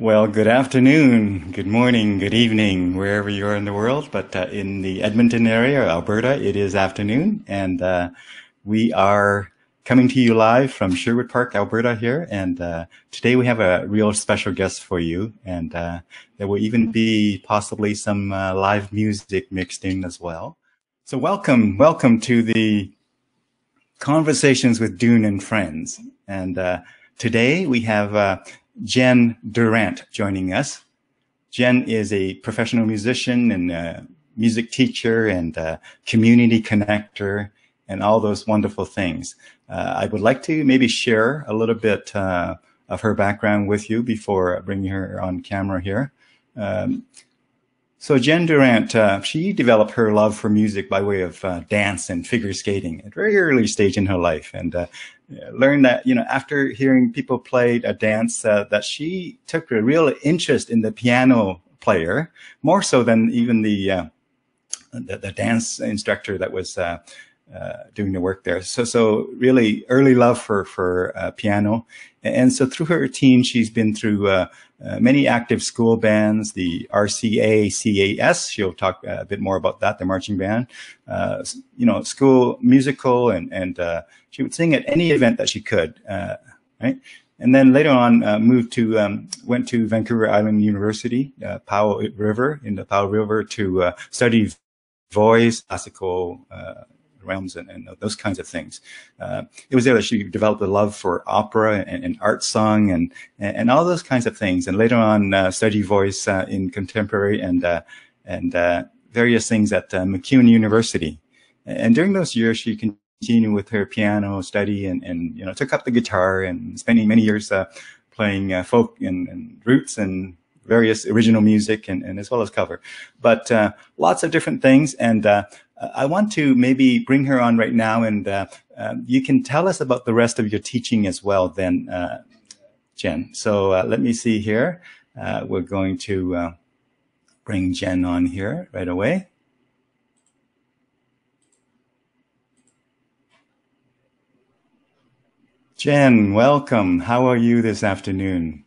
Well, good afternoon, good morning, good evening, wherever you are in the world. But uh, in the Edmonton area, Alberta, it is afternoon, and uh, we are coming to you live from Sherwood Park, Alberta here. And uh, today we have a real special guest for you, and uh, there will even be possibly some uh, live music mixed in as well. So welcome, welcome to the Conversations with Dune and Friends. And uh, today we have Jenn Durrant joining us. Jenn is a professional musician and music teacher and community connector and all those wonderful things. Uh, I would like to maybe share a little bit uh, of her background with you before bringing her on camera here. Um, so Jenn Durrant, uh, she developed her love for music by way of uh, dance and figure skating at a very early stage in her life, and uh, learned that you know after hearing people play a dance uh, that she took a real interest in the piano player more so than even the uh, the, the, dance instructor that was uh, doing the work there. So, so really early love for, for piano. And so through her teen, she's been through uh, uh many active school bands, the RCACS. She'll talk a bit more about that, the marching band, uh, you know, school musical and, and she would sing at any event that she could, right? And then later on, uh, moved to, um, went to Vancouver Island University, uh, Powell River, in the Powell River to uh, study voice, classical realms and, and those kinds of things. Uh, it was there that she developed a love for opera and, and art song and, and all those kinds of things. And later on, uh, voice uh, in contemporary and uh, and uh, various things at uh, MacEwan University. And during those years, she continued with her piano study and, and you know took up the guitar and spending many years playing folk and, and roots and various original music and, and, as well as cover, but uh, lots of different things. And uh, I want to maybe bring her on right now, and uh, um, you can tell us about the rest of your teaching as well, then, uh, Jenn. So uh, let me see here. Uh, we're going to uh, bring Jenn on here right away. Jenn, welcome. How are you this afternoon?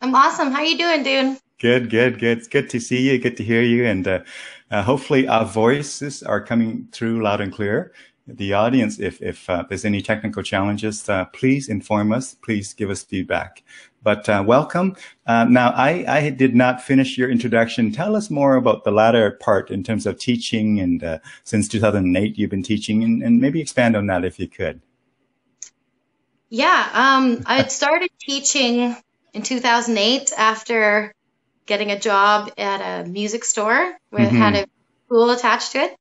I'm awesome. How are you doing, dude? Good, good, good. It's good to see you. Good to hear you. And uh, uh, hopefully our voices are coming through loud and clear. The audience, if, if uh, there's any technical challenges, uh, please inform us. Please give us feedback. But uh, welcome. Uh, now, I, I did not finish your introduction. Tell us more about the latter part in terms of teaching. And since 2008, you've been teaching, and, and maybe expand on that if you could. Yeah, um, I started teaching in 2008 after getting a job at a music store where mm-hmm. it had a school attached to it.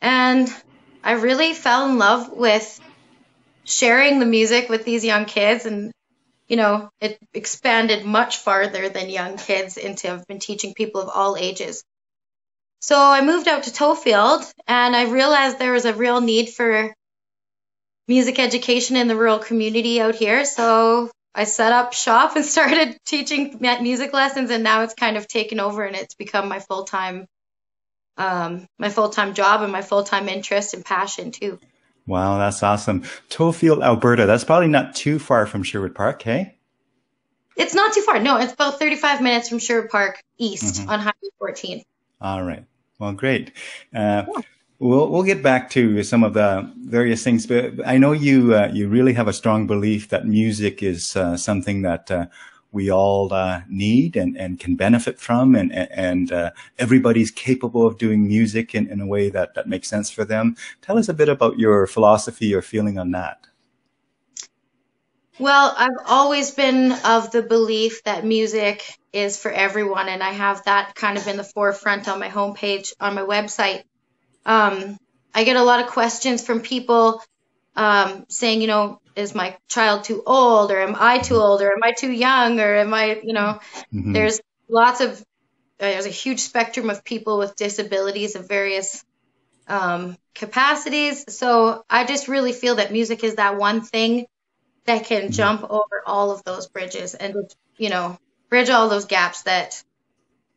And I really fell in love with sharing the music with these young kids and you know, it expanded much farther than young kids into I've been teaching people of all ages. So I moved out to Tofield and I realized there was a real need for music education in the rural community out here. So I set up shop and started teaching music lessons, and now it's kind of taken over and it's become my full time, um, my full time job and my full time interest and passion too. Wow, that's awesome. Tofield, Alberta. That's probably not too far from Sherwood Park, hey? It's not too far. No, it's about 35 minutes from Sherwood Park east mm-hmm. on Highway 14. All right. Well, great. Uh, yeah. We'll we'll get back to some of the various things, but I know you uh, you really have a strong belief that music is uh, something that uh, we all uh, need and, and can benefit from, and and uh, everybody's capable of doing music in, in a way that that makes sense for them. Tell us a bit about your philosophy or feeling on that. Well, I've always been of the belief that music is for everyone, and I have that kind of in the forefront on my homepage on my website um, I get a lot of questions from people um, saying, you know, is my child too old, or am I too old, or am I too young, or am I, you know, mm-hmm. there's lots of, uh, there's a huge spectrum of people with disabilities of various um, capacities. So I just really feel that music is that one thing that can mm-hmm. jump over all of those bridges and, you know, bridge all those gaps that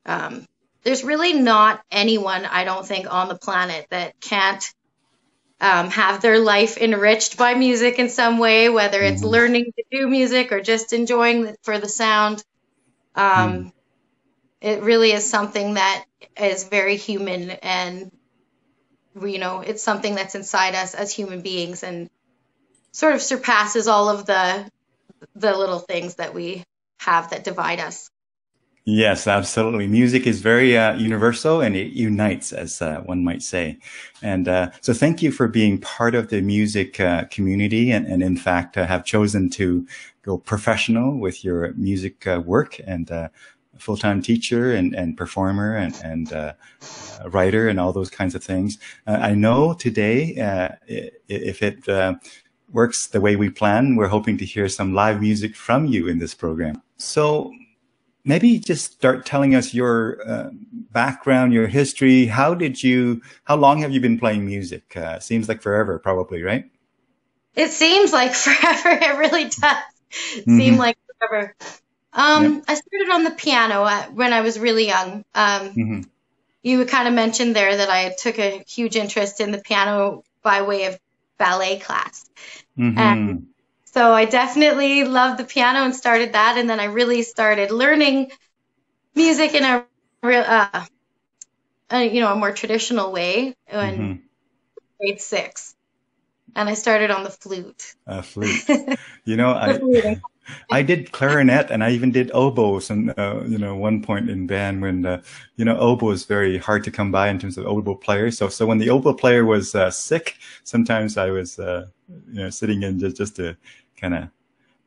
um, there's really not anyone, I don't think, on the planet that can't um, have their life enriched by music in some way, whether it's mm-hmm. learning to do music or just enjoying it for the sound. Um, mm. It really is something that is very human, and you know, it's something that's inside us as human beings, and sort of surpasses all of the the little things that we have that divide us. Yes, absolutely. Music is very uh, universal and it unites, as uh, one might say. And uh, so, thank you for being part of the music uh, community, and, and, in fact, uh, have chosen to go professional with your music uh, work and full-time teacher and, and performer and, and writer and all those kinds of things. I know today, if it works the way we plan, we're hoping to hear some live music from you in this program. So maybe just start telling us your uh, background, your history. How did you, how long have you been playing music? Uh, seems like forever, probably, right? It seems like forever. It really does mm-hmm. seem like forever. Um. I started on the piano when I was really young. Um, mm-hmm. You kind of mentioned there that I took a huge interest in the piano by way of ballet class. Mm-hmm. And so I definitely loved the piano and started that. And then I really started learning music in a real, uh, a, you know, a more traditional way in mm-hmm. grade six. And I started on the flute. A flute. You know, I, I did clarinet and I even did oboes and, uh, you know, one point in band when, uh, you know, oboe is very hard to come by in terms of oboe players. So, so when the oboe player was uh, sick, sometimes I was, uh, you know, sitting in just, just to kind of,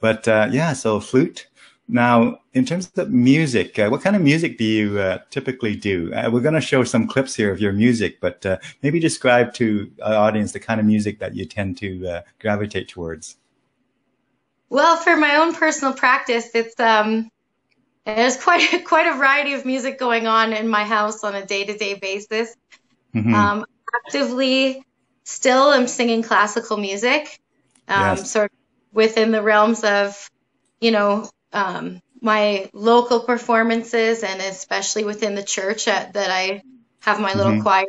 but uh, yeah, so flute. Now, in terms of music, uh, what kind of music do you uh, typically do? Uh, we're going to show some clips here of your music, but uh, maybe describe to our audience the kind of music that you tend to gravitate towards. Well, for my own personal practice, it's um, there's quite a, quite a variety of music going on in my house on a day to day basis. Mm-hmm. Um, actively, still, I'm singing classical music, um, yes. sort of within the realms of, you know, um, my local performances and especially within the church at, that I have my little mm-hmm. choir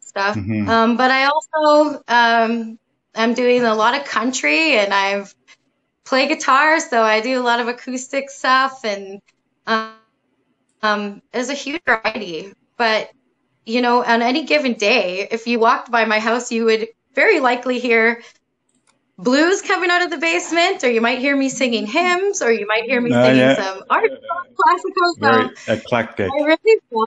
stuff. Mm-hmm. Um, but I also um, I'm doing a lot of country and I've play guitar, so I do a lot of acoustic stuff, and um, um, there's a huge variety. But you know, on any given day, if you walked by my house, you would very likely hear blues coming out of the basement, or you might hear me singing hymns, or you might hear me singing yeah. some art classical stuff. Very eclectic. I really love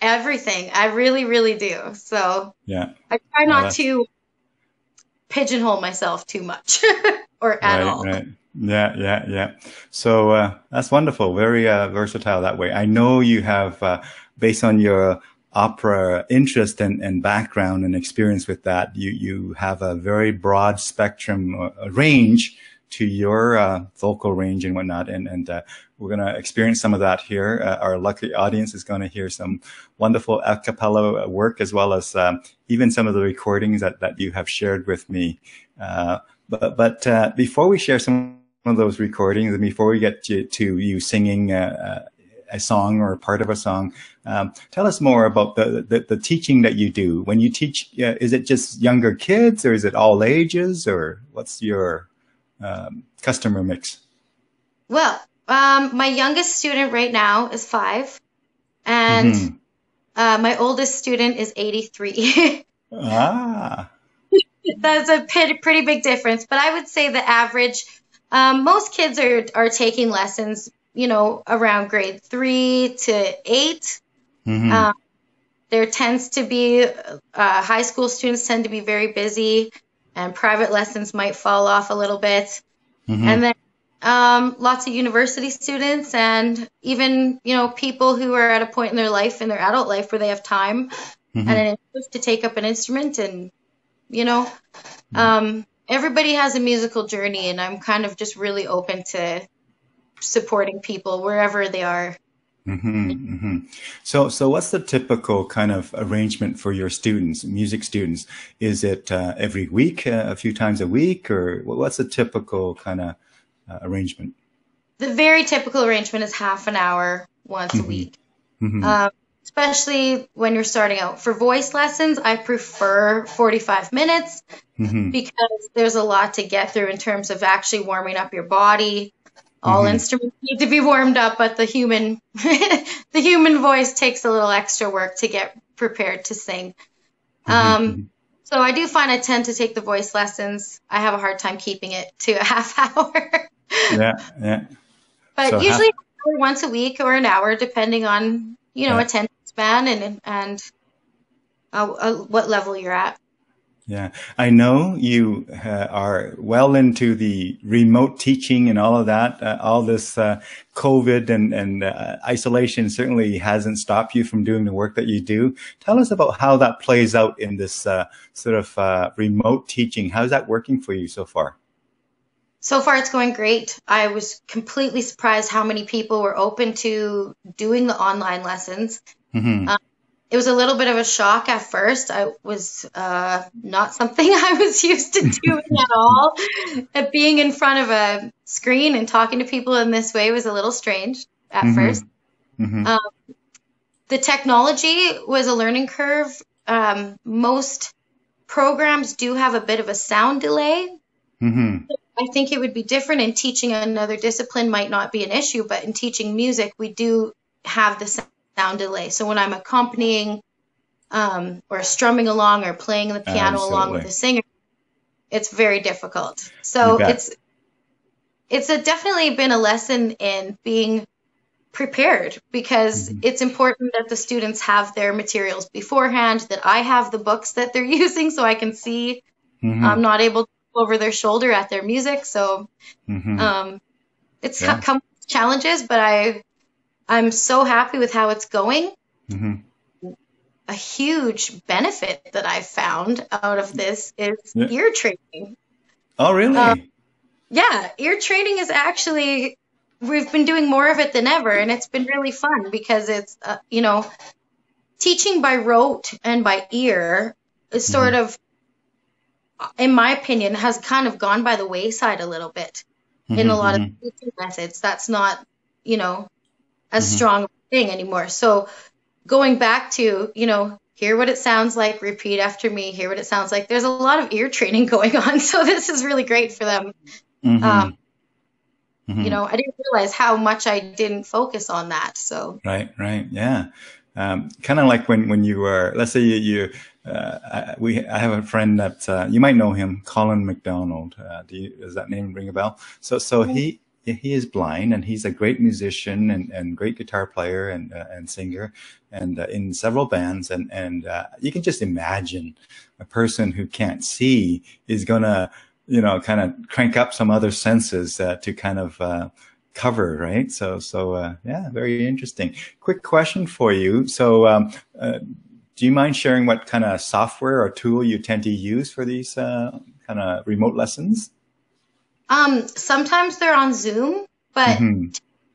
everything. I really, really do. So yeah, I try not to pigeonhole myself too much. or at right, all. Right. Yeah, yeah, yeah. So uh, that's wonderful. Very uh, versatile that way. I know you have, uh, based on your opera interest and, and, background and experience with that, you you have a very broad spectrum uh, range to your uh, vocal range and whatnot. And and uh, we're gonna experience some of that here. our lucky audience is going to hear some wonderful a cappella work as well as um, even some of the recordings that that you have shared with me. But, but uh, before we share some of those recordings and before we get to, to you singing uh, a song or a part of a song, um, tell us more about the, the, the, teaching that you do. When you teach, uh, is it just younger kids or is it all ages or what's your um, customer mix? Well, um, my youngest student right now is five, and mm-hmm. uh, my oldest student is 83. ah. That's a pretty big difference. But I would say the average, um, most kids are, are taking lessons, you know, around grade three to 8 mm-hmm. um, there tends to be, uh, high school students tend to be very busy and private lessons might fall off a little bit. Mm-hmm. And then um, lots of university students and even you know people who are at a point in their life in their adult life where they have time mm-hmm. and an interest to take up an instrument and you know mm-hmm. um, everybody has a musical journey and i'm kind of just really open to supporting people wherever they are mm-hmm, mm-hmm. So, so what's the typical kind of arrangement for your students, music students? Is it uh, every week, uh, a few times a week, or what's the typical kind of uh, arrangement? The very typical arrangement is half an hour once mm-hmm. a week. Mm-hmm. Um, especially when you're starting out. For voice lessons, I prefer 45 minutes mm-hmm. because there's a lot to get through in terms of actually warming up your body all mm-hmm. instruments need to be warmed up, but the human the human voice takes a little extra work to get prepared to sing. Mm-hmm. Um, mm-hmm. so I do find I tend to take the voice lessons. I have a hard time keeping it to a half hour. yeah, yeah. But so usually half- once a week or an hour, depending on you know yeah. attention span and and uh, uh, what level you're at. Yeah, I know you uh, are well into the remote teaching and all of that. Uh, all this uh, COVID and, and uh, isolation certainly hasn't stopped you from doing the work that you do. Tell us about how that plays out in this uh, sort of uh, remote teaching. How's that working for you so far? So far, it's going great. I was completely surprised how many people were open to doing the online lessons. Mm-hmm. Um, it was a little bit of a shock at first. I was uh, not something I was used to doing at all. At being in front of a screen and talking to people in this way was a little strange at mm-hmm. 1st mm-hmm. um, the technology was a learning curve. Um, most programs do have a bit of a sound delay. Mm-hmm. I think it would be different in teaching another discipline might not be an issue, but in teaching music, we do have the sound delay. So when I'm accompanying um, or strumming along or playing the piano Absolutely. along with the singer, it's very difficult. So it's it's a, definitely been a lesson in being prepared because mm-hmm. it's important that the students have their materials beforehand, that I have the books that they're using so I can see. Mm-hmm. I'm not able to over their shoulder at their music. So mm-hmm. um, it's yeah. come challenges, but I I'm so happy with how it's going. Mm-hmm. A huge benefit that I've found out of this is yeah. ear training. Oh, really? Um, yeah, ear training is actually we've been doing more of it than ever, and it's been really fun because it's uh, you know teaching by rote and by ear is sort mm-hmm. of in my opinion has kind of gone by the wayside a little bit mm-hmm, in a lot of mm-hmm. teaching methods that's not you know as mm-hmm. strong thing anymore. So going back to, you know, hear what it sounds like, repeat after me, hear what it sounds like. There's a lot of ear training going on. So this is really great for them. Mm-hmm. Um, mm-hmm. You know, I didn't realize how much I didn't focus on that. So right, right, yeah. Um, kind of like when when you were, let's say you, you uh, we I have a friend that uh, you might know him, Colin McDonald. Uh, do you, does that name ring a bell? So so he he is blind and he's a great musician and, and great guitar player and, uh, and singer and uh, in several bands. And, and uh, you can just imagine a person who can't see is going to, you know, kind of crank up some other senses uh, to kind of uh, cover, right? So, so uh, yeah, very interesting. Quick question for you. So, um, do you mind sharing what kind of software or tool you tend to use for these kind of remote lessons? Um, sometimes they're on Zoom, but mm-hmm.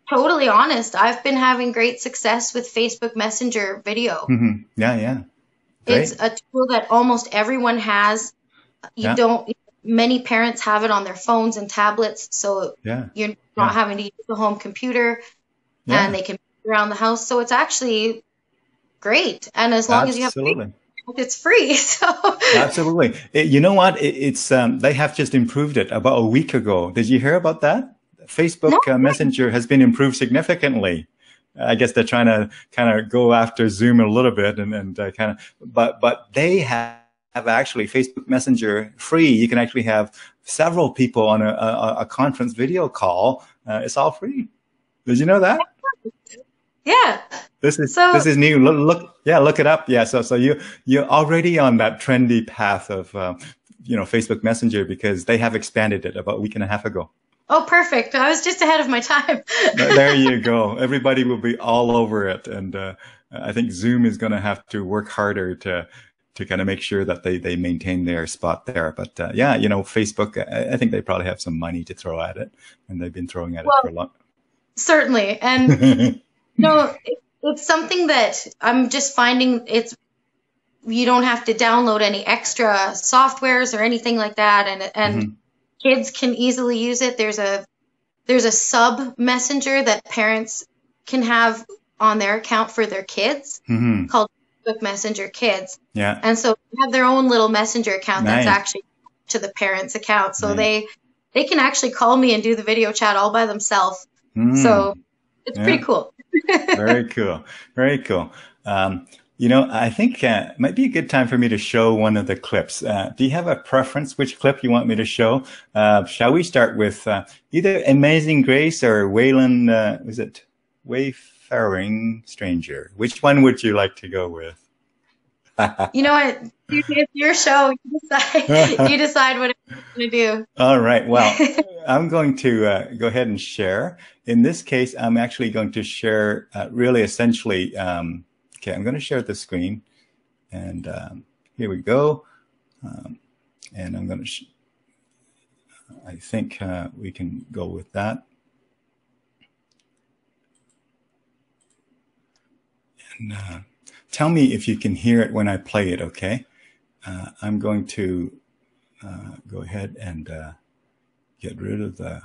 totally honest, I've been having great success with Facebook Messenger video. Mm-hmm. Yeah, yeah. Great. It's a tool that almost everyone has. You yeah. don't. Many parents have it on their phones and tablets, so yeah. you're not yeah. having to use the home computer, and they can around the house. So it's actually great. And as long Absolutely. as you have it's free. So absolutely, it, you know what? It, it's um, they have just improved it about a week ago. Did you hear about that? Facebook no. uh, Messenger has been improved significantly. I guess they're trying to kind of go after Zoom a little bit and, and uh, kind of, but but they have, have actually Facebook Messenger free. You can actually have several people on a, a, a conference video call. Uh, it's all free. Did you know that? Yeah. This is so, this is new. Look, look, yeah, look it up. Yeah, so so you you're already on that trendy path of uh, you know Facebook Messenger because they have expanded it about a week and a half ago. Oh, perfect! I was just ahead of my time. there you go. Everybody will be all over it, and uh, I think Zoom is going to have to work harder to to kind of make sure that they they maintain their spot there. But uh, yeah, you know, Facebook, I, I, think they probably have some money to throw at it, and they've been throwing at well, it for a long. Certainly, and no, it's something that I'm just finding it's you don't have to download any extra softwares or anything like that and and mm-hmm. kids can easily use it. There's a there's a sub messenger that parents can have on their account for their kids mm-hmm. called Facebook Messenger Kids. Yeah. And so they have their own little messenger account nice. that's actually to the parents' account. So nice. they they can actually call me and do the video chat all by themselves. Mm. So it's yeah. pretty cool. Very cool. Very cool. Um, you know, I think uh, might be a good time for me to show one of the clips. Uh, do you have a preference which clip you want me to show? Uh, shall we start with uh, either Amazing Grace or Waylon, uh, is it Wayfaring Stranger? Which one would you like to go with? You know what? It's your show. You decide, you decide what you're going to do. All right. Well, I'm going to uh, go ahead and share. In this case, I'm actually going to share really essentially um, Okay, I'm going to share the screen. And um, here we go. Um, and I'm going to, I think uh, we can go with that. And uh, tell me if you can hear it when I play it, okay? Uh, I'm going to uh, go ahead and uh, get rid of the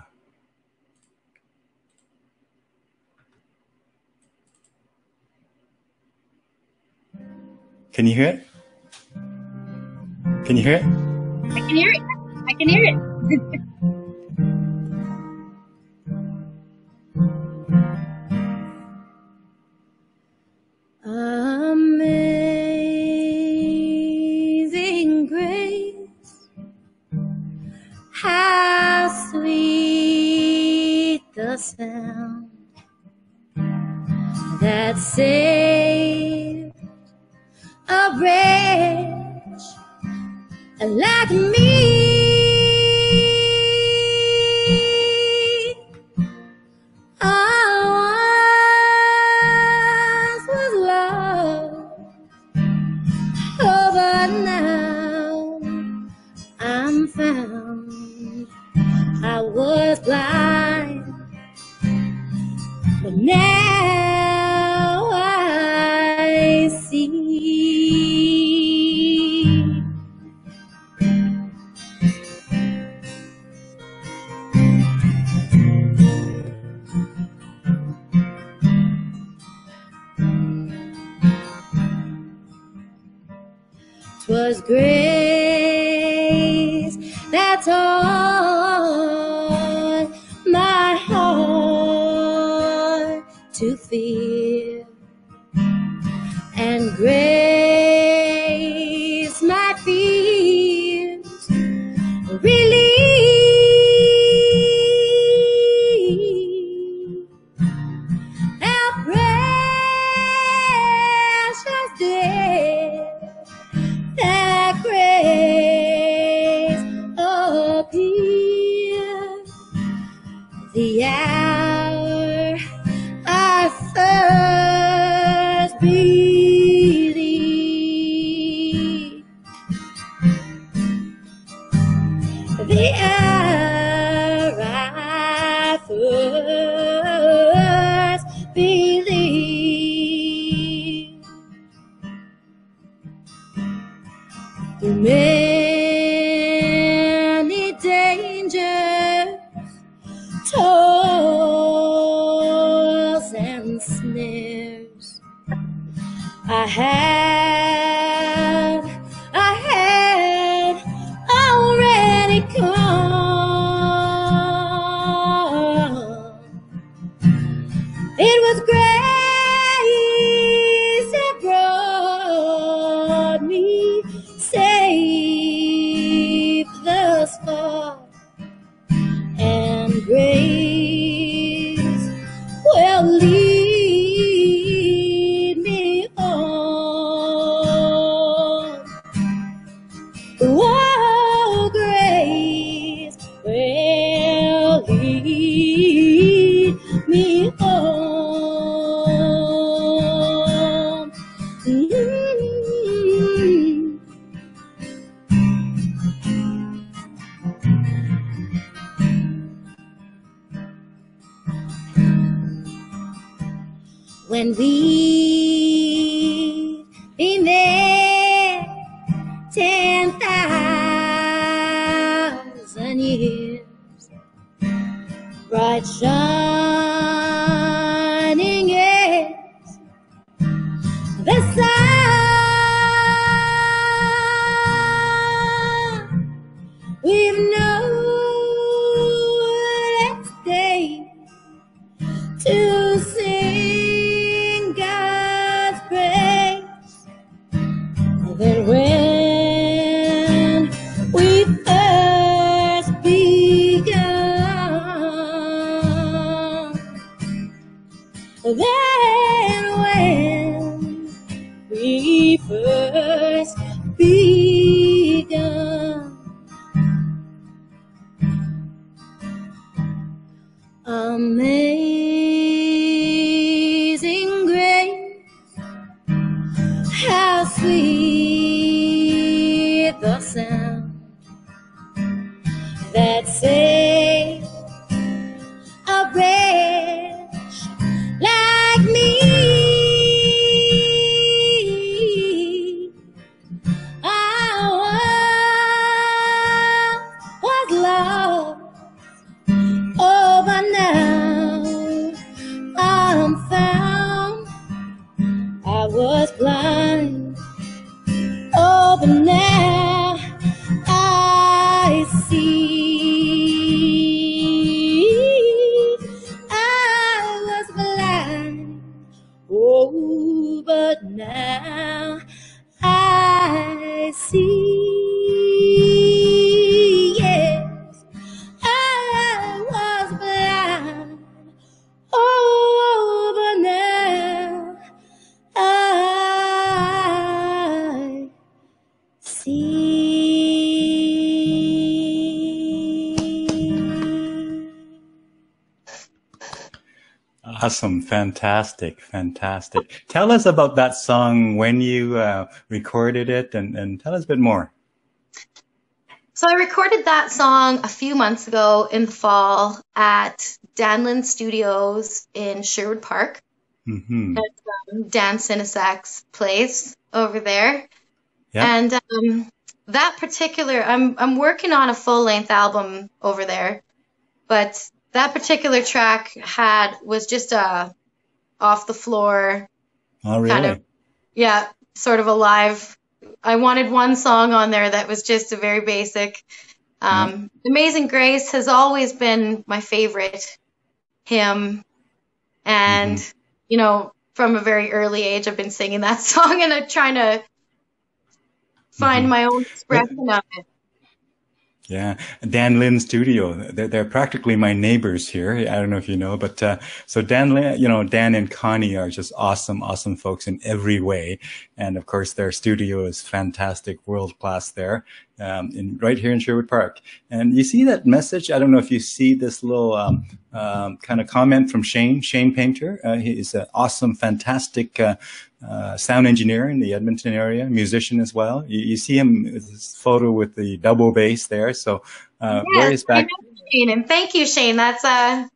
Can you hear it? Can you hear it? I can hear it. I can hear it. how sweet the sound that saved a wretch like me. We've Awesome. Fantastic. Fantastic. Tell us about that song, when you uh, recorded it, and, and tell us a bit more. So I recorded that song a few months ago in the fall at Danlin Studios in Sherwood Park. hmm That's um, Dan Cinesac's place over there. Yeah. And um, that particular, I'm I'm working on a full length album over there, but that particular track had was just a off the floor, Oh, really? kind of yeah, sort of a live. I wanted one song on there that was just a very basic. Um, Amazing Grace has always been my favorite hymn, and you know, from a very early age, I've been singing that song and I'm trying to find Mhm. my own expression of it. Yeah, Dan Lin Studio. They're, they're practically my neighbors here. I don't know if you know, but uh, so Dan Lin, you know, Dan and Connie are just awesome, awesome folks in every way. And of course, their studio is fantastic, world class there, um, in right here in Sherwood Park. And you see that message? I don't know if you see this little um, um, kind of comment from Shane, Shane Painter. Uh, he is an awesome, fantastic. Uh, uh, sound engineer in the Edmonton area, musician as well. You, you see him with his photo with the double bass there. So uh, Yes, back. Shane, and thank you, Shane. That's a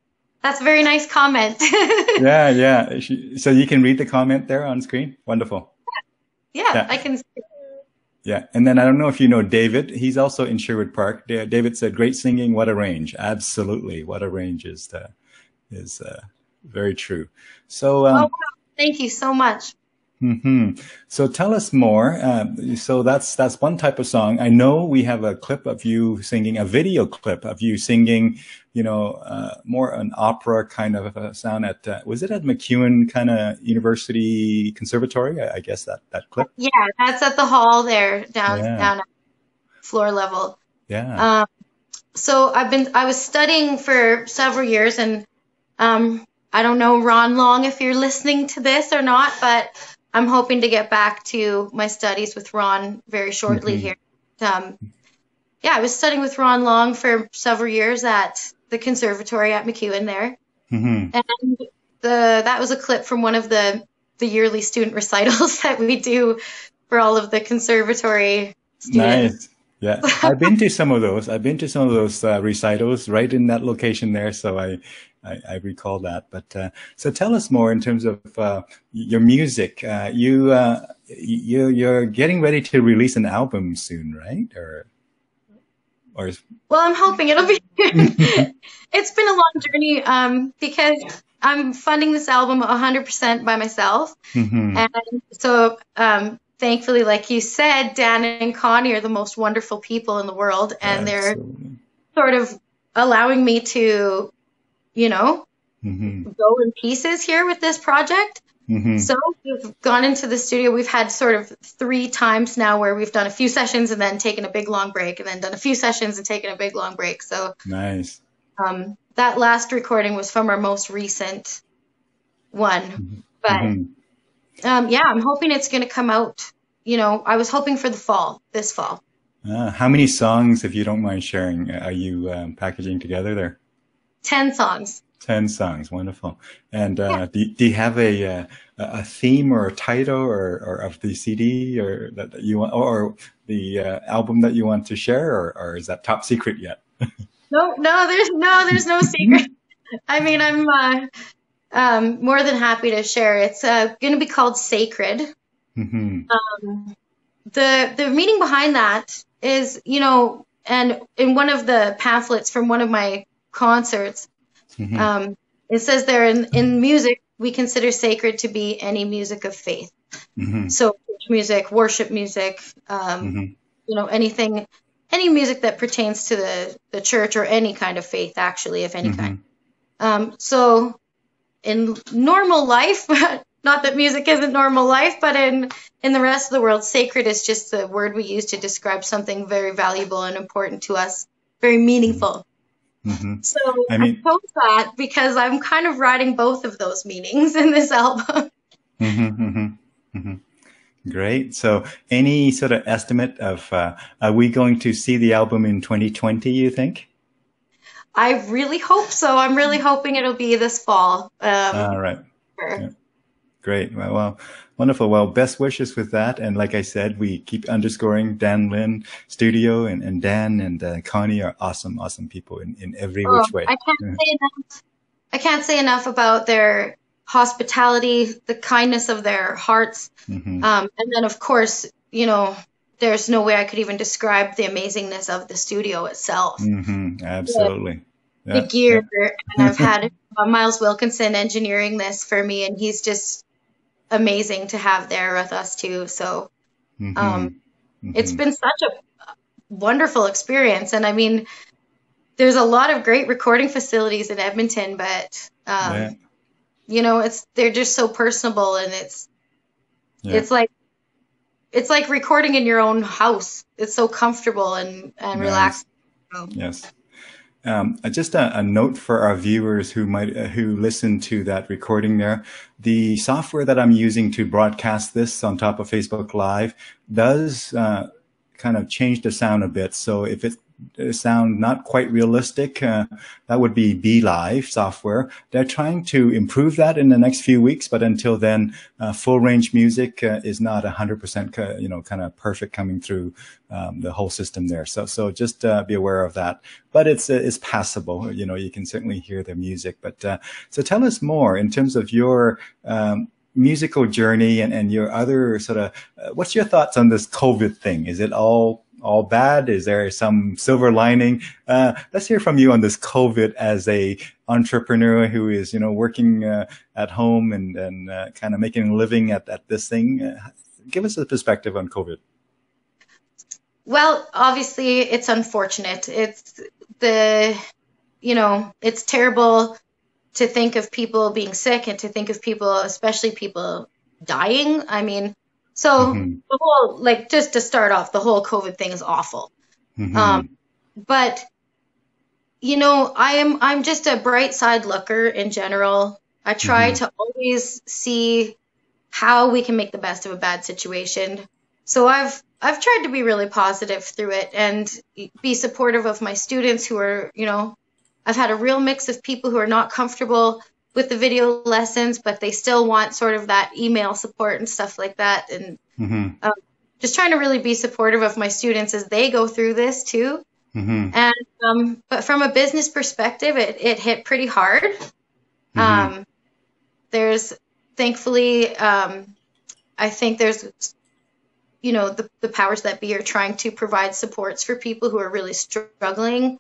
that's a very nice comment. Yeah, yeah. So you can read the comment there on screen. Wonderful. Yeah, Yeah. I can. Yeah. And then I don't know if you know David. He's also in Sherwood Park. Da- David said, great singing. What a range. Absolutely. What a range is, uh, is, uh, very true. So, Oh, um, wow. Thank you so much. Hmm So tell us more. Um, so that's that's one type of song. I know we have a clip of you singing, a video clip of you singing. You know, uh, more an opera kind of a sound at. Uh, was it at MacEwan kind of University Conservatory? I, I guess that that clip. Yeah, that's at the hall there down Yeah. down at floor level. Yeah. Um, so I've been I was studying for several years, and um, I don't know Ron Long if you're listening to this or not, but I'm hoping to get back to my studies with Ron very shortly Mhm. here. Um, yeah, I was studying with Ron Long for several years at the conservatory at MacEwan there, hmm and the that was a clip from one of the the yearly student recitals that we do for all of the conservatory students. Nice. Yeah, I've been to some of those. I've been to some of those uh, recitals right in that location there, so I, I, I recall that. But uh, so tell us more in terms of uh, your music. Uh, you, uh, you, you're getting ready to release an album soon, right? Or, or Well, I'm hoping it'll be. it's been a long journey um, because I'm funding this album 100% by myself. Mhm. And so, um, thankfully, like you said, Dan and Connie are the most wonderful people in the world, and they're sort of allowing me to, you know, Mhm. go in pieces here with this project. Mhm. So we've gone into the studio. We've had sort of three times now where we've done a few sessions and then taken a big long break, and then done a few sessions and taken a big long break. So Nice. um, that last recording was from our most recent one. But Mhm. um, yeah, I'm hoping it's going to come out. You know, I was hoping for the fall, this fall. Ah, how many songs, if you don't mind sharing, are you um, packaging together there? 10 songs. 10 songs wonderful and uh, do, do you have a uh, a theme or a title or, or of the cd or that that you want or the uh, album that you want to share or, or is that top secret yet No, No, there's no, there's no secret. I mean, I'm uh, um, more than happy to share. It's uh, going to be called Sacred. hmm Um, the the meaning behind that is, you know, and in one of the pamphlets from one of my concerts, hmm um, it says there in, in music we consider sacred to be any music of faith. hmm So church music, worship music, um, hmm you know, anything, any music that pertains to the the church or any kind of faith, actually, of any kind. Um, so in normal life, not that music isn't normal life, but in in the rest of the world, sacred is just the word we use to describe something very valuable and important to us, very meaningful. Hmm So I I, mean- chose that because I'm kind of writing both of those meanings in this album. hmm hmm hmm Great. So, any sort of estimate of uh, are we going to see the album in 2020? You think? I really hope so. I'm really hoping it'll be this fall. Um, All right. sure. yeah. Great. Well, well, wonderful. Well, best wishes with that. And like I said, we keep underscoring Dan Lynn Studio and, and Dan and uh, Connie are awesome, awesome people in, in every Oh, which way. I can't Yeah. say enough. I can't say enough about their hospitality, the kindness of their hearts, hmm um, and then of course, you know, there's no way I could even describe the amazingness of the studio itself. hmm Absolutely. The Yeah. gear, and I've had uh, Miles Wilkinson engineering this for me, and he's just amazing to have there with us too. So hmm um, it's hmm been such a wonderful experience, and I mean, there's a lot of great recording facilities in Edmonton, but um, Yeah. you know it's they're just so personable and it's Yeah. it's like it's like recording in your own house it's so comfortable and and So, Yes. Um, uh, just a, a note for our viewers who might uh, who listen to that recording there. The software that I'm using to broadcast this on top of Facebook Live does uh, kind of change the sound a bit. So if it sound not quite realistic, uh, that would be BeLive software. They're trying to improve that in the next few weeks, but until then, uh, full range music uh, is not 100% you know kind of perfect coming through um, the whole system there. So so just uh, be aware of that. But it's uh, it's passable. You know, you can certainly hear the music. But uh, so tell us more in terms of your um, musical journey and, and your other sort of uh, what's your thoughts on this COVID thing? Is it all all bad? Is there some silver lining? Uh, let's hear from you on this COVID as a entrepreneur who is you know working uh, at home and and uh, kind of making a living at, at this thing. Uh, give us a perspective on COVID. well obviously it's unfortunate it's the you know it's terrible to think of people being sick and to think of people especially people dying i mean so Mhm. the whole like just to start off the whole covid thing is awful Mhm. Um, but you know, I am I'm just a bright side looker in general. I try Mhm. to always see how we can make the best of a bad situation. So I've I've tried to be really positive through it and be supportive of my students who are, you know, I've had a real mix of people who are not comfortable with the video lessons, but they still want sort of that email support and stuff like that and Mhm. just trying to really be supportive of my students as they go through this too. Mhm. And um, but from a business perspective, it, it hit pretty hard. Mhm. Um, there's thankfully, um, I think there's, you know, the, the powers that be are trying to provide supports for people who are really struggling.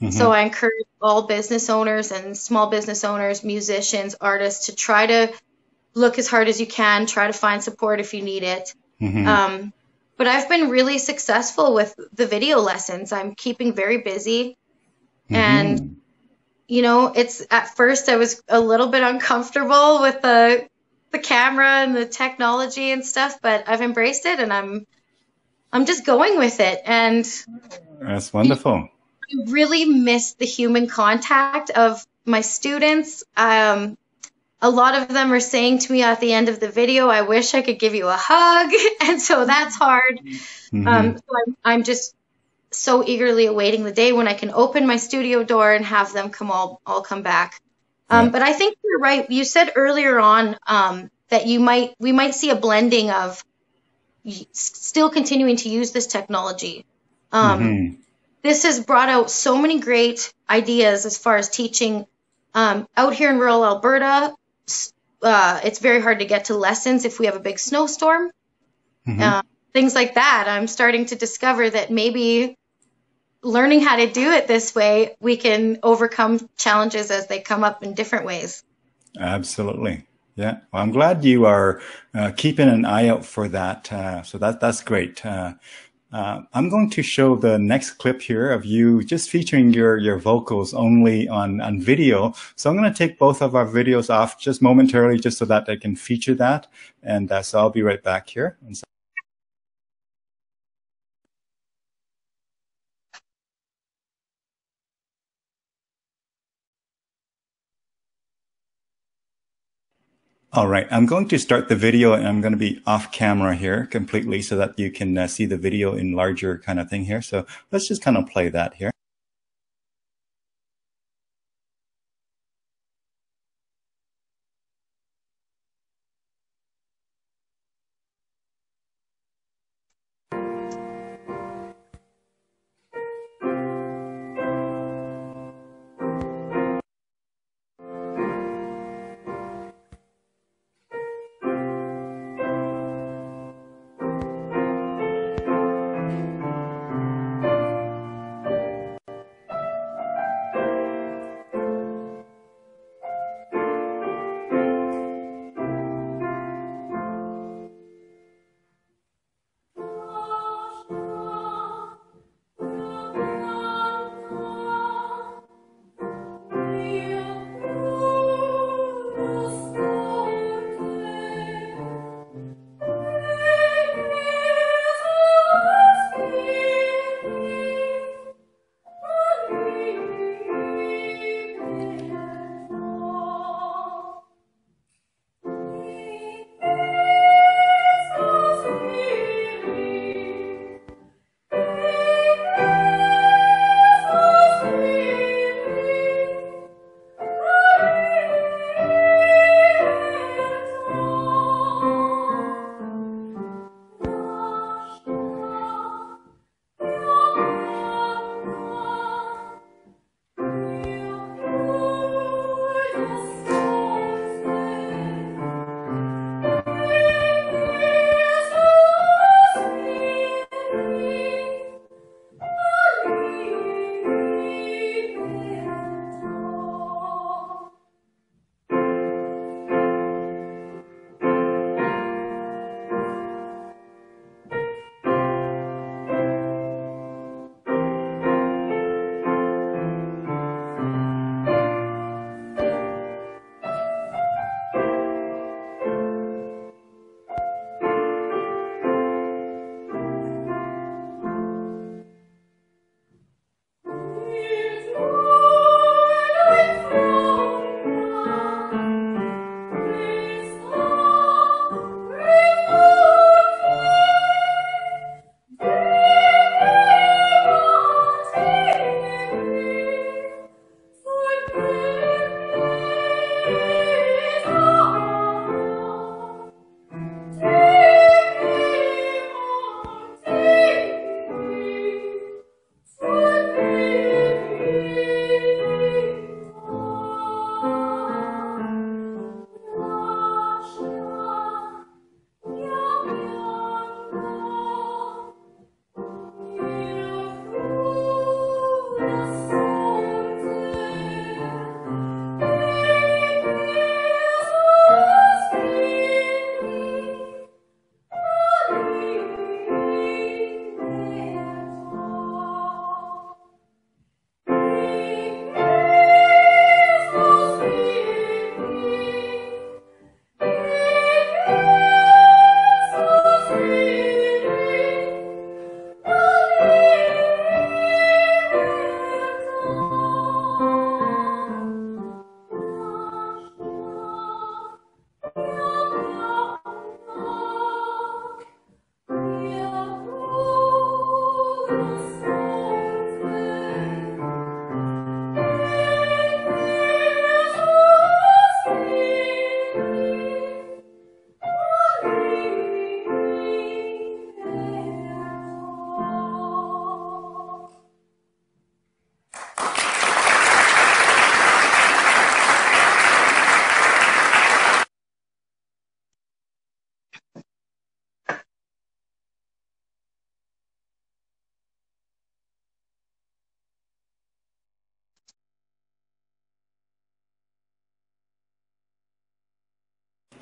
Mhm. So I encourage all business owners and small business owners, musicians, artists to try to look as hard as you can, try to find support if you need it. Mhm. Um, but I've been really successful with the video lessons. I'm keeping very busy. And, Mhm. you know, it's at first I was a little bit uncomfortable with the the camera and the technology and stuff, but I've embraced it and I'm I'm just going with it. And that's wonderful. I really miss the human contact of my students. Um, a lot of them are saying to me at the end of the video, I wish I could give you a hug. And so that's hard. Mhm. Um, so I'm, I'm just so eagerly awaiting the day when I can open my studio door and have them come all, all come back. Um, Yeah. But I think you're right. You said earlier on um, that you might we might see a blending of y- still continuing to use this technology. Um, Mhm. This has brought out so many great ideas as far as teaching. Um, out here in rural Alberta, uh, it's very hard to get to lessons if we have a big snowstorm. Mhm. Uh, things like that. I'm starting to discover that maybe learning how to do it this way, we can overcome challenges as they come up in different ways. Absolutely. Yeah. Well, I'm glad you are uh, keeping an eye out for that. Uh, so that that's great. Uh, uh, I'm going to show the next clip here of you just featuring your your vocals only on on video. So I'm going to take both of our videos off just momentarily, just so that I can feature that. And uh, so I'll be right back here. All right, I'm going to start the video and I'm going to be off camera here completely so that you can uh, see the video in larger kind of thing here. So let's just kind of play that here.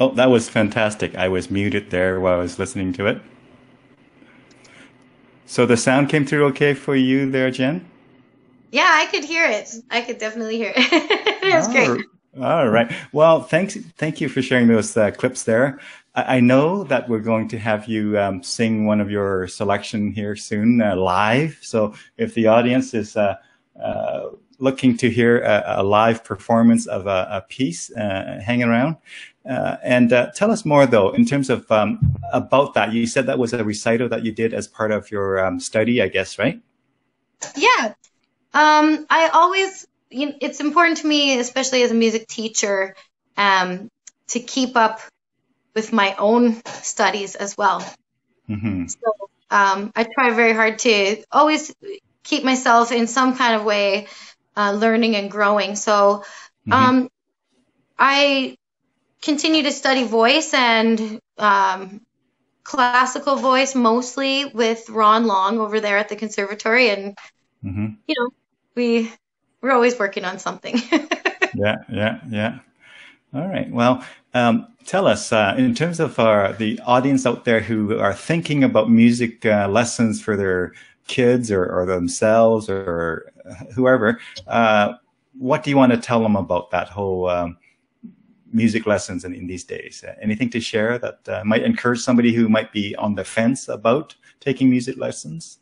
Oh, that was fantastic. I was muted there while I was listening to it. So the sound came through okay for you there, Jenn? Yeah, I could hear it. I could definitely hear it. it was great. All right. Well, thanks. Thank you for sharing those uh, clips there. I, I, know that we're going to have you um, sing one of your selection here soon uh, live. So if the audience is uh, uh looking to hear a, a live performance of a, a piece, uh, hang around. Uh, and tell us more, though, in terms of um, about that. You said that was a recital that you did as part of your um, study, I guess, right? Yeah. Um, I always you know, it's important to me, especially as a music teacher, um, to keep up with my own studies as well. Mm-hmm. So um, I try very hard to always keep myself in some kind of way uh, learning and growing. So mm-hmm. um, I continue to study voice and um, classical voice mostly with Ron Long over there at the conservatory, and mm-hmm. you know we we're always working on something. yeah, yeah, yeah. All right. Well, um, tell us uh, in terms of uh, the audience out there who are thinking about music uh, lessons for their kids or, or themselves or whoever. Uh, what do you want to tell them about that whole um, music lessons in, in these days? Uh, anything to share that uh, might encourage somebody who might be on the fence about taking music lessons?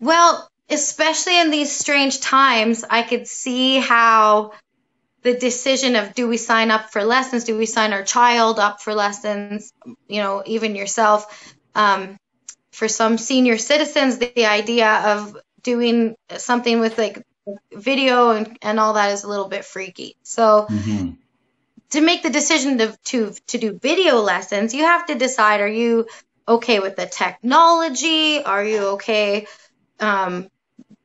Well, especially in these strange times, I could see how the decision of do we sign up for lessons, do we sign our child up for lessons, you know, even yourself. Um, for some senior citizens, the, the, idea of doing something with like video and, and all that is a little bit freaky. So mm-hmm. to make the decision to, to to do video lessons, you have to decide: Are you okay with the technology? Are you okay um,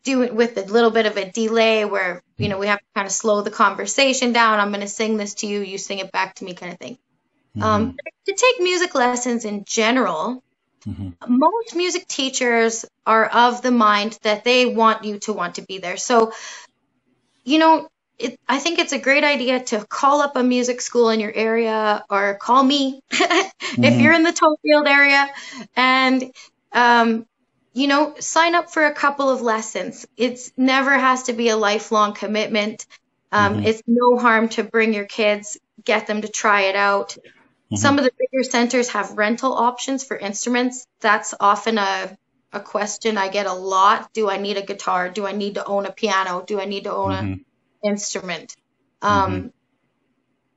do it with a little bit of a delay where you know we have to kind of slow the conversation down i'm going to sing this to you you sing it back to me kind of thing mm-hmm. um, to take music lessons in general mm-hmm. most music teachers are of the mind that they want you to want to be there so you know it, I think it's a great idea to call up a music school in your area or call me mm-hmm. if you're in the Tofield area and um, you know, sign up for a couple of lessons. It's never has to be a lifelong commitment. Um, mm-hmm. It's no harm to bring your kids, get them to try it out. Mm-hmm. Some of the bigger centers have rental options for instruments. That's often a a question I get a lot. Do I need a guitar? Do I need to own a piano? Do I need to own mm-hmm. an instrument? Um, mm-hmm.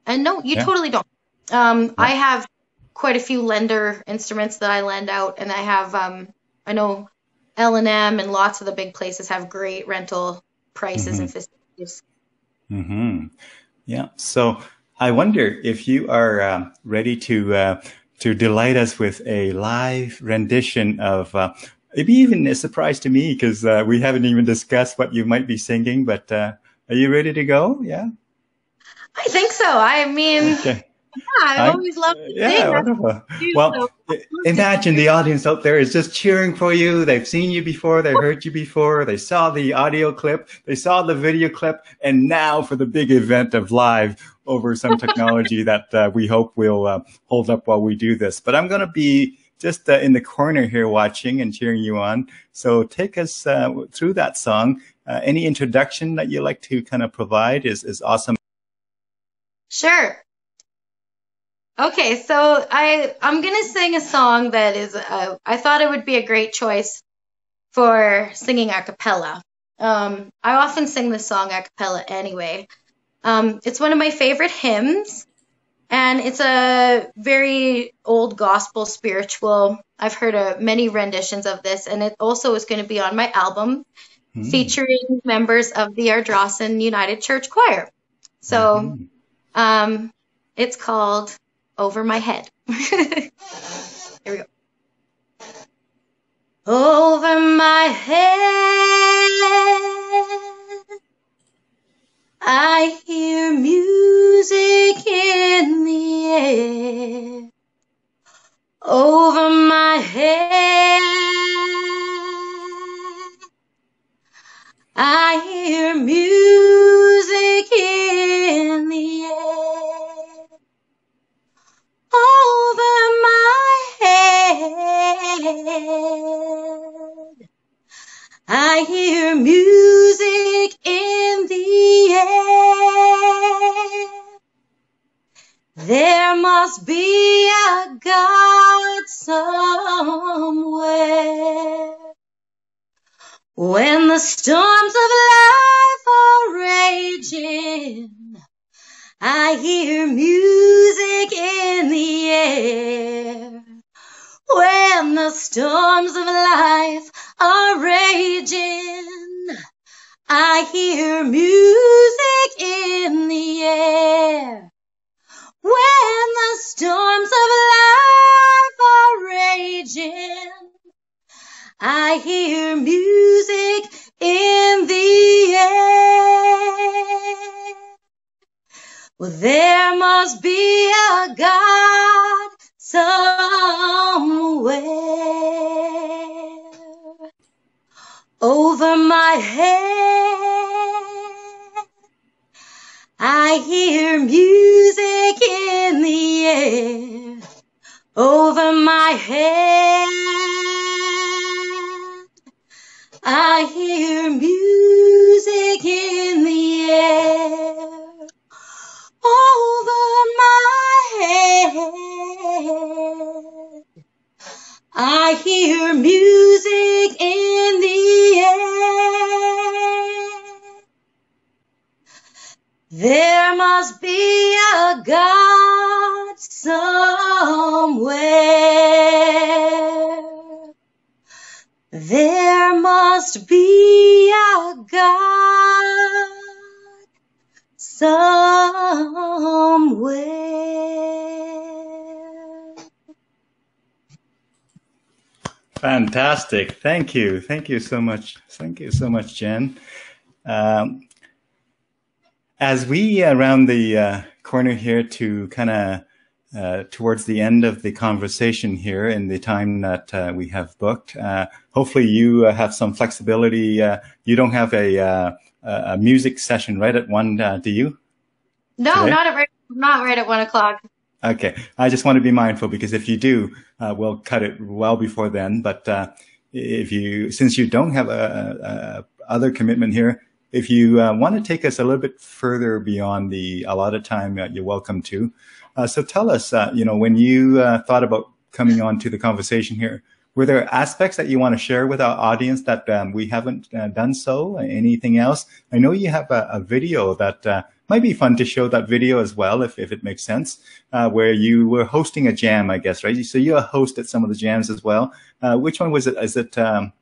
and no, you yeah. totally don't. Um, yeah. I have quite a few lender instruments that I lend out, and I have um, I know L and M and lots of the big places have great rental prices mm-hmm. and facilities. Mm-hmm. Yeah. So I wonder if you are uh, ready to uh, to delight us with a live rendition of. Uh, maybe even a surprise to me because uh, we haven't even discussed what you might be singing. But uh, are you ready to go? Yeah. I think so. I mean, okay. Yeah, I, always love to yeah, sing. Wonderful. Well, so imagine the audience out there is just cheering for you. They've seen you before, they've heard you before, they saw the audio clip, they saw the video clip, and now for the big event of live over some technology that uh, we hope will uh, hold up while we do this. But I'm going to be just uh, in the corner here watching and cheering you on. So take us uh, through that song. Uh, any introduction that you like to kind of provide is, is awesome. Sure. Okay, so I I'm gonna sing a song that is uh, I thought it would be a great choice for singing a cappella. Um, I often sing this song a cappella anyway. Um, it's one of my favorite hymns, and it's a very old gospel spiritual. I've heard uh, many renditions of this, and it also is going to be on my album mm. featuring members of the Ardrossan United Church Choir. So mm-hmm. um, it's called over my head. Here we go. Over my head, I hear music in the air. Over my head, I hear music in the air over my head. I hear music in the air. There must be a God somewhere. When the storms of life are raging, I hear music in the air. When the storms of life are raging, I hear music in the air. When the storms of life are raging, I hear music in the air. Well, there must be a God somewhere over my head. I hear music in the air over my head. I hear music in the air over my head. I hear music in the air. There must be a God somewhere. There must be a God somewhere. Fantastic. Thank you. Thank you so much. Thank you so much, Jenn. Um, as we uh, round the uh, corner here to kind of uh, towards the end of the conversation here in the time that uh, we have booked, uh, hopefully you uh, have some flexibility. Uh, you don't have a, a a music session right at one, uh, do you? No, Today? not at right, not right at one o'clock. Okay, I just want to be mindful because if you do, uh, we'll cut it well before then. But uh, if you, since you don't have a, a other commitment here, if you uh, want to take us a little bit further beyond the allotted time, uh, you're welcome to. Uh, so tell us, uh, you know, when you uh, thought about coming on to the conversation here, were there aspects that you want to share with our audience that um, we haven't uh, done so? Anything else? I know you have a, a video that uh, might be fun to show that video as well, if, if it makes sense, uh, where you were hosting a jam, I guess, right? So you're a host at some of the jams as well. Uh, which one was it? Is it um,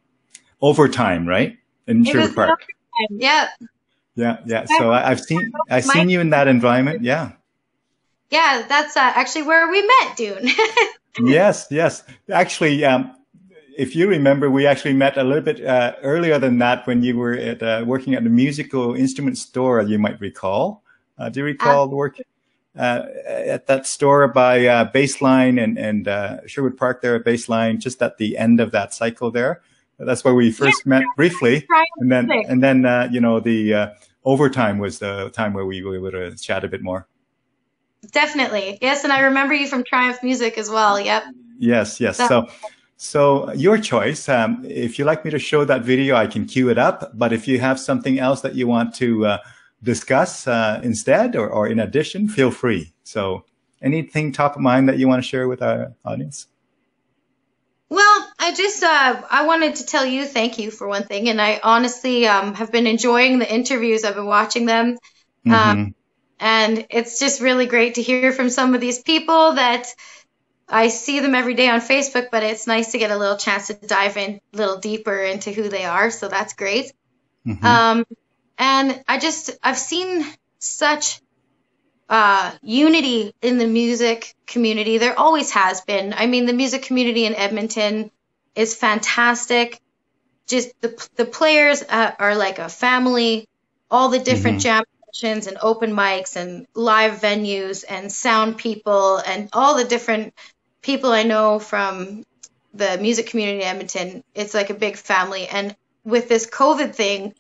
Overtime, right? In It Sherwood Park. Yeah, Yeah, yeah. So I, I've seen I've seen you in that environment. Yeah. yeah, that's uh, actually where we met, Dune. yes, yes. Actually, um, if you remember, we actually met a little bit uh, earlier than that when you were at, uh, working at the musical instrument store. You might recall. Uh, do you recall the work uh, at that store by uh, Baseline and and uh, Sherwood Park there at Baseline, just at the end of that cycle there? That's where we first met briefly, and then and then uh, you know the uh, overtime was the time where we were able to chat a bit more. Definitely. Yes, and I remember you from Triumph Music as well. Yep. Yes, yes. So- So, so your choice. Um, if you like me to show that video, I can cue it up. But if you have something else that you want to uh, discuss uh, instead or, or in addition, feel free. So, anything top of mind that you want to share with our audience? Well, I just uh, I wanted to tell you thank you for one thing, and I honestly um, have been enjoying the interviews. I've been watching them, Mhm. Um, and it's just really great to hear from some of these people that I see them every day on Facebook. But it's nice to get a little chance to dive in a little deeper into who they are. So that's great. Mhm. Um, and I just I've seen such uh, unity in the music community. There always has been. I mean, the music community in Edmonton is fantastic. Just the the players uh, are like a family. All the different Mhm. jam sessions and open mics and live venues and sound people and all the different people I know from the music community in Edmonton. It's like a big family. And with this COVID thing,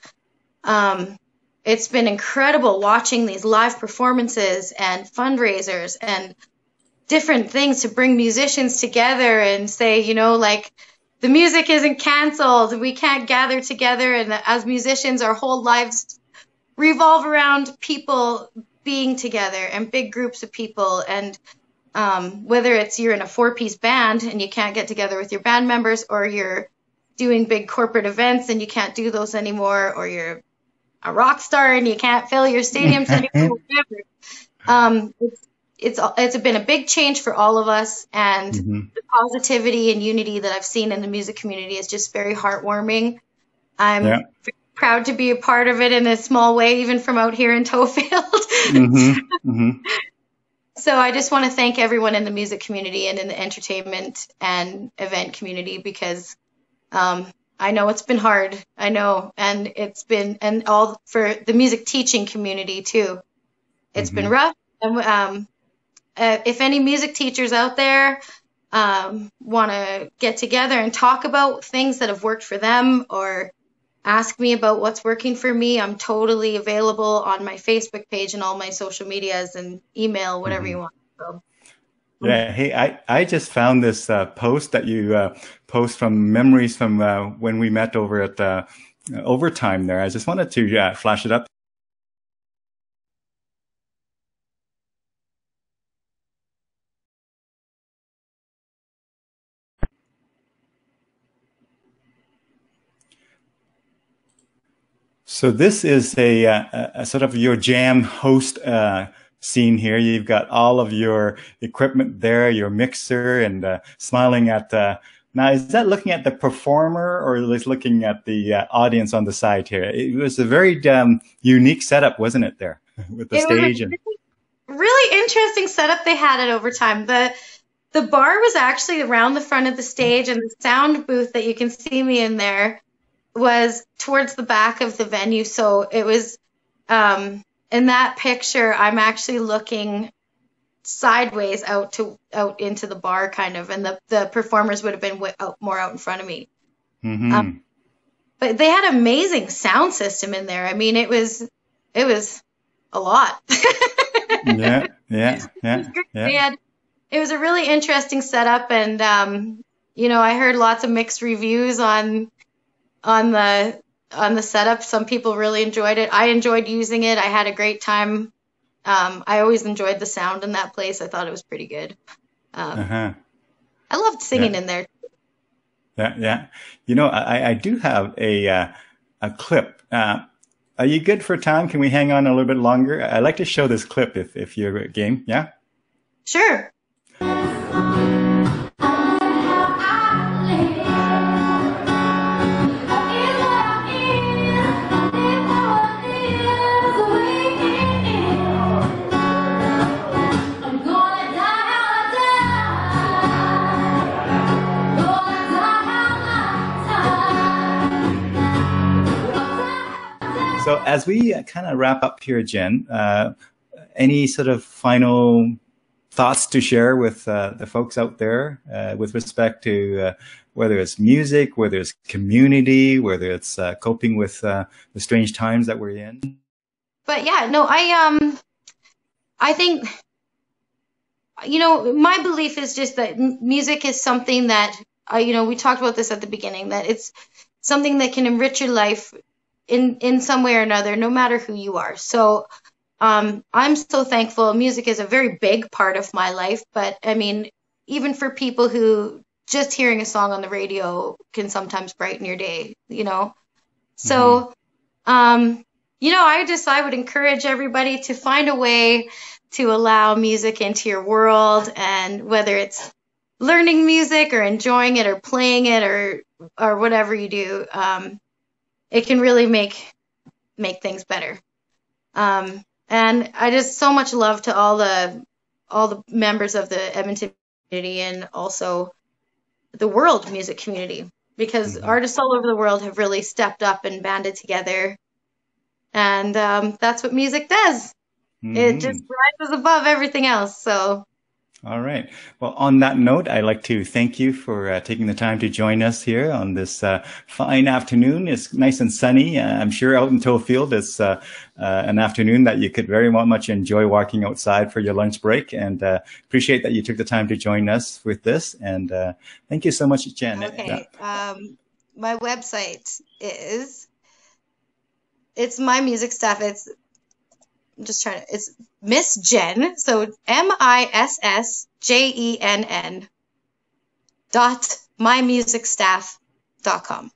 um, it's been incredible watching these live performances and fundraisers and different things to bring musicians together and say, you know, like the music isn't canceled. We can't gather together. And as musicians, our whole lives revolve around people being together and big groups of people. And um, whether it's you're in a four piece band and you can't get together with your band members, or you're doing big corporate events and you can't do those anymore, or you're a rock star and you can't fill your stadiums anymore, whatever. Um, it's, it's it's been a big change for all of us, and hmm the positivity and unity that I've seen in the music community is just very heartwarming. I'm Yeah. proud to be a part of it in a small way, even from out here in Tofield. hmm hmm so I just want to thank everyone in the music community and in the entertainment and event community because um, I know it's been hard. I know, and it's been and all for the music teaching community too. It's been Mhm. rough. And um, uh, if any music teachers out there um, want to get together and talk about things that have worked for them or ask me about what's working for me, I'm totally available on my Facebook page and all my social medias and email, whatever Mhm. you want. So, Yeah. Hey, I, I just found this uh, post that you uh, post from memories from uh, when we met over at uh, overtime there. I just wanted to uh, flash it up. So this is a, uh, a, a sort of your jam host uh, scene here. You've got all of your equipment there, your mixer, and uh, smiling at. Uh, now, is that looking at the performer or is looking at the uh, audience on the side here? It was a very um, unique setup, wasn't it? There with the It was a stage and. really interesting setup they had at overtime. The the bar was actually around the front of the stage, and the sound booth that you can see me in there was towards the back of the venue. So it was um, in that picture. I'm actually looking sideways out to out into the bar, kind of, and the the performers would have been w- out, more out in front of me. Mhm. Um, But they had amazing sound system in there. I mean, it was it was a lot. yeah, yeah, yeah, They yeah. had, it was a really interesting setup, and um, you know, I heard lots of mixed reviews on on the on the setup. Some people really enjoyed it. I enjoyed using it. I had a great time. Um, I always enjoyed the sound in that place. I thought it was pretty good. Um, Uh-huh. I loved singing Yeah. in there. Yeah, yeah. You know, I, I do have a uh, a clip. Uh, are you good for time? Can we hang on a little bit longer? I'd like to show this clip if, if you're game. Yeah? Sure. So as we kind of wrap up here, Jenn, uh, any sort of final thoughts to share with uh, the folks out there uh, with respect to uh, whether it's music, whether it's community, whether it's uh, coping with uh, the strange times that we're in? But yeah, no, I um, I think, you know, my belief is just that music is something that, you know, we talked about this at the beginning, that it's something that can enrich your life in in some way or another, no matter who you are. So, um, I'm so thankful. Music is a very big part of my life, but I mean, even for people who just hearing a song on the radio can sometimes brighten your day, you know. So, um, you know, I just I would encourage everybody to find a way to allow music into your world, and whether it's learning music or enjoying it or playing it or or whatever you do, um, it can really make make things better. Um, and I just so much love to all the all the members of the Edmonton community and also the world music community because Mhm. artists all over the world have really stepped up and banded together and um, that's what music does it Mhm. just rises above everything else so All right. Well, on that note, I'd like to thank you for uh, taking the time to join us here on this uh, fine afternoon. It's nice and sunny. Uh, I'm sure out in Tofield it's uh, uh, an afternoon that you could very much enjoy walking outside for your lunch break. And uh, appreciate that you took the time to join us with this. And thank you so much, Jenn. Okay. Um, my website is it's my music stuff. It's I'm just trying to, it's Miss Jenn. So M I S S J E N N dot mymusicstaff.com.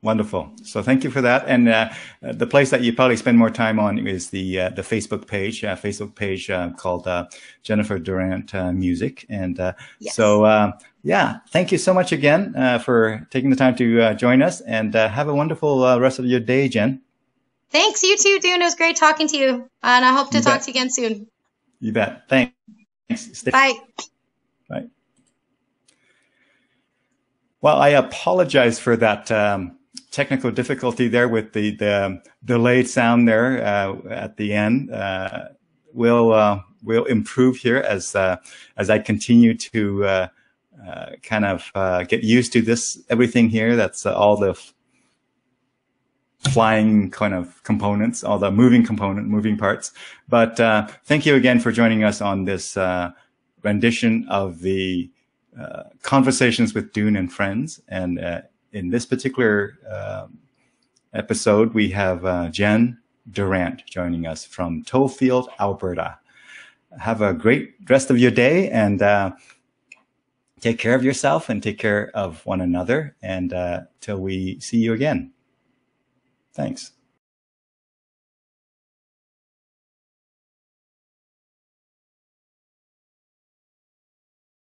Wonderful. So thank you for that. And uh, the place that you probably spend more time on is the uh, the Facebook page, uh, Facebook page uh, called uh, Jennifer Durrant uh, Music. And yes. so, yeah, thank you so much again for taking the time to join us. And have a wonderful rest of your day, Jenn. Thanks. You too, Dune. It was great talking to you. And I hope to you talk bet. to you again soon. You bet. Thanks. Stay- Bye. Bye. Well, I apologize for that um, technical difficulty there with the, the delayed sound there uh, at the end. Uh, we'll uh, we'll improve here as uh, as I continue to uh, uh, kind of get used to this everything here. That's all the flying kind of components, all the moving component, moving parts. But uh, thank you again for joining us on this uh, rendition of the uh, Conversations with Dune and Friends. And uh, in this particular um, episode, we have uh, Jenn Durrant joining us from Tofield, Alberta. Have a great rest of your day and uh, take care of yourself and take care of one another. And till we see you again. Thanks.